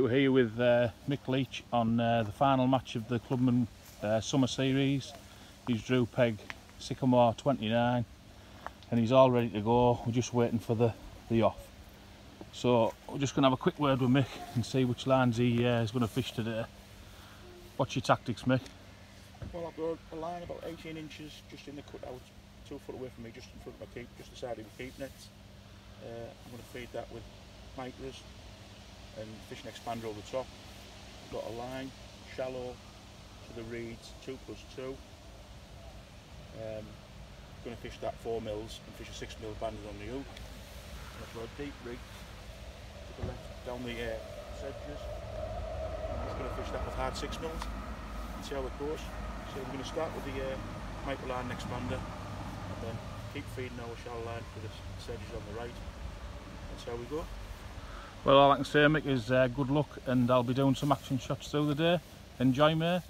We're here with uh, Mick Leach on uh, the final match of the Clubman uh, Summer Series. He's Drew Peg Sycamore 29 and he's all ready to go. We're just waiting for the, the off. So we're just going to have a quick word with Mick and see which lines he uh, is going to fish today. What's your tactics, Mick? Well, I've got a line about 18 inches just in the cutout, two foot away from me, just in front of my keep, just beside the keep nets. Uh, I'm going to feed that with micros and fishing expander over the top. Got a line, shallow to the reeds, 2 plus 2. Um, going to fish that 4 mils and fish a 6 mil banded on the hook. I've got a deep rig to the left down the uh, sedges. I'm just going to fish that with hard 6 mils and see how it goes. So we're going to start with the uh, micro line expander and then keep feeding our shallow line for the sedges on the right. That's how we go. Well, all I can say, Mick, is uh, good luck and I'll be doing some action shots through the day. Enjoy, mate.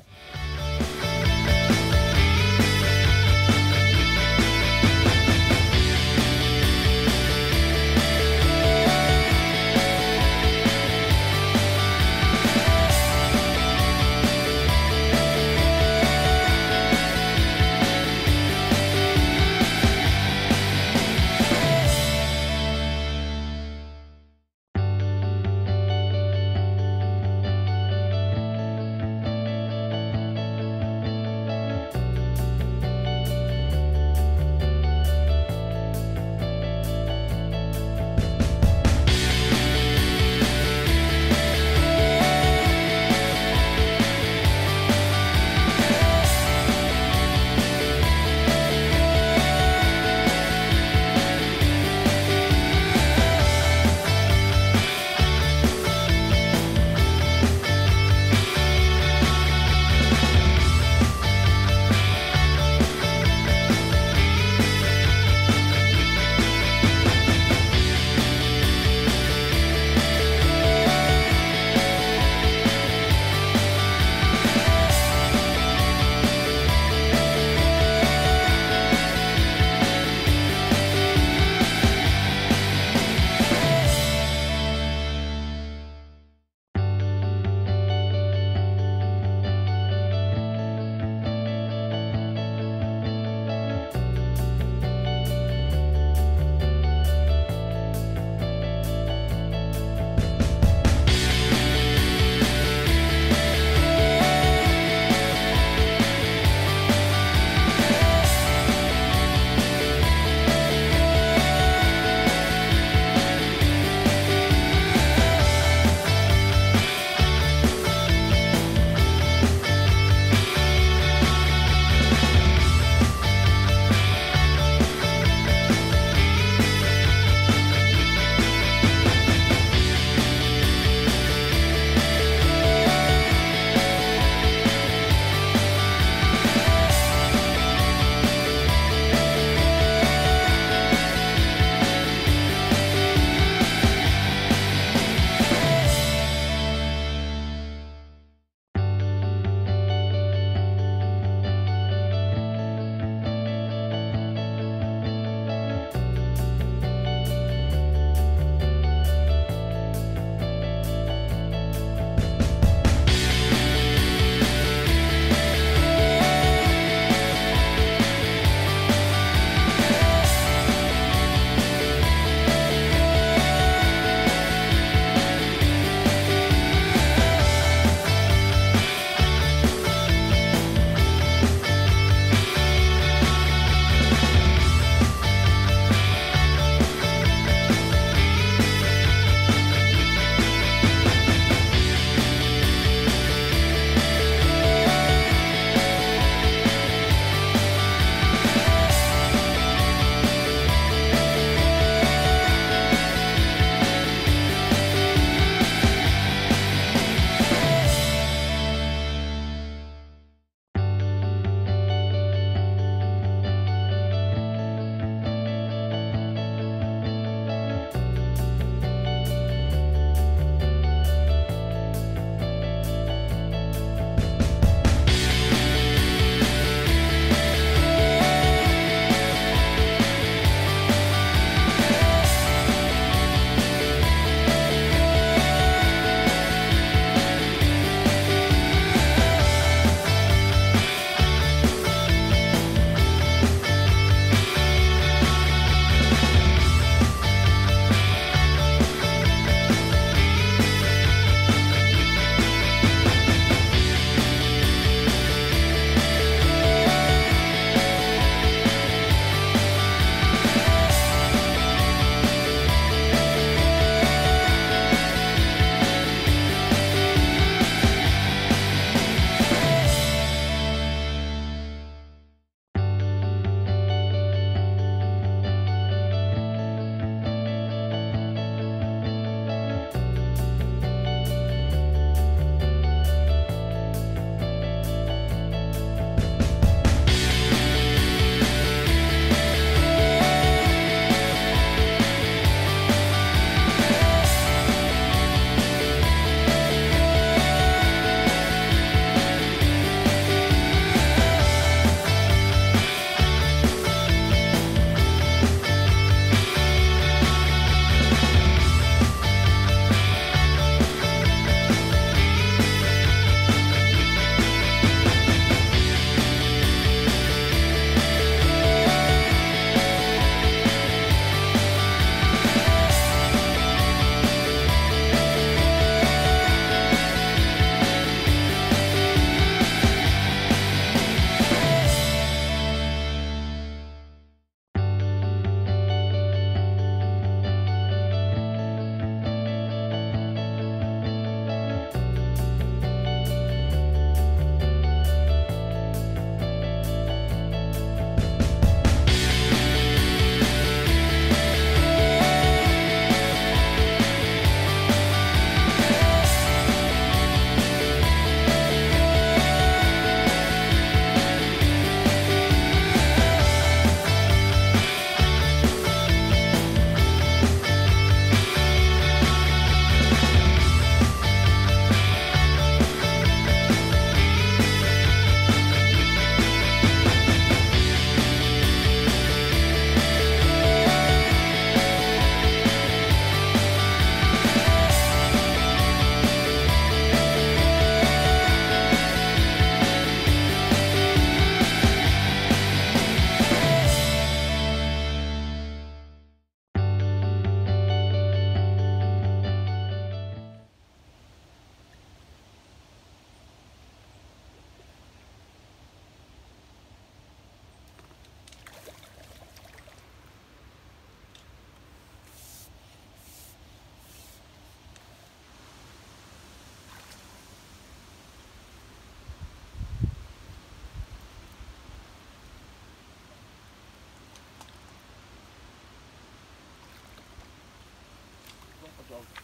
Dog.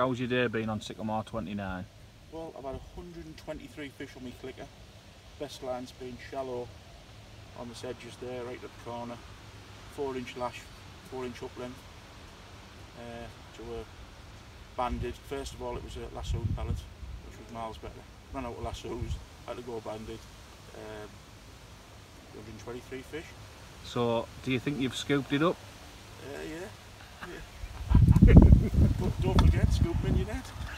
How's your day been on Sycamore 29? Well, I've had 123 fish on my clicker. Best line's been shallow on the edges there, right at the corner. Four inch lash, four inch up length. Uh, to a banded. First of all, it was a lassoed pellet, which was miles better. Ran out of lassos, had to go banded. Um, 123 fish. So, do you think you've scooped it up? Uh, yeah, yeah. Don't forget, scoop net.